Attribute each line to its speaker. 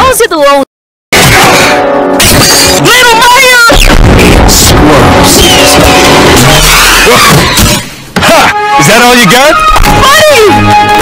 Speaker 1: I'll the tuwang. Little Mario!
Speaker 2: Squirrels. Ha! Is that all you got?
Speaker 1: Buddy!